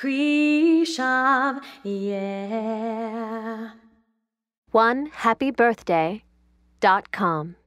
Krishav, yeah. One happy birthday dot com.